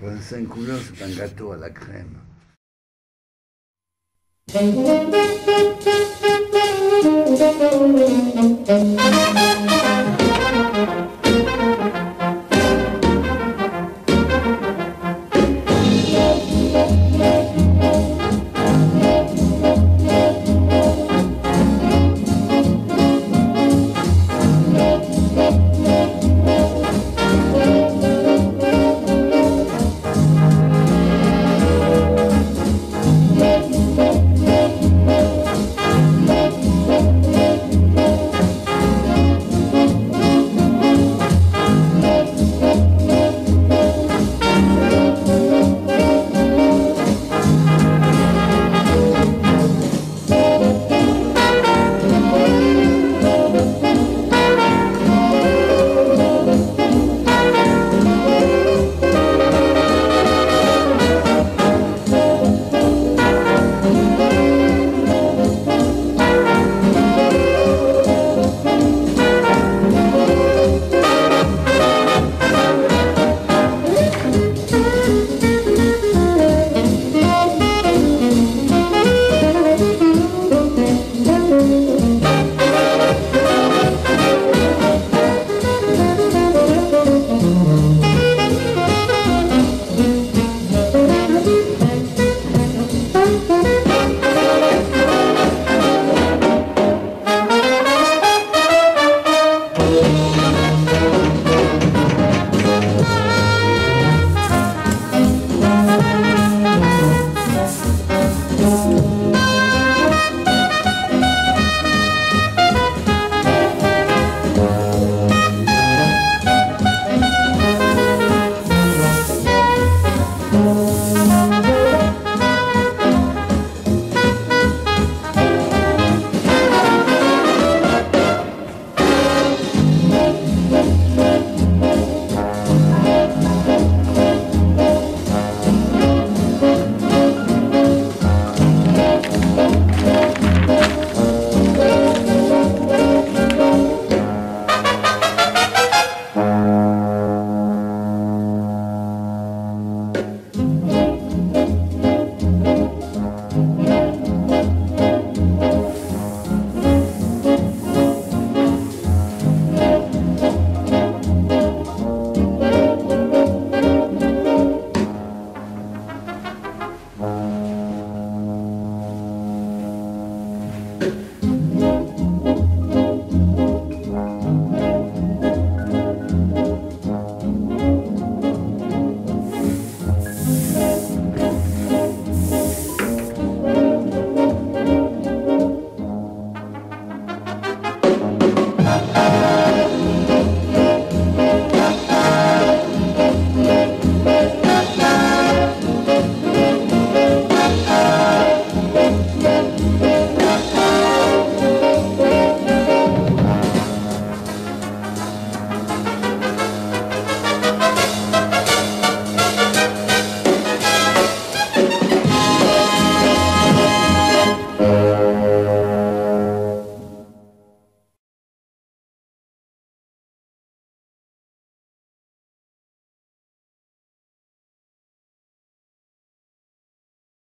25 couleurs, c'est un gâteau à la crème.